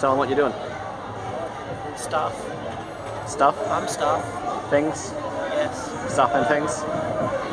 Tell them what you're doing. Stuff. Stuff? I'm stuff. Things? Yes. Stuff and things?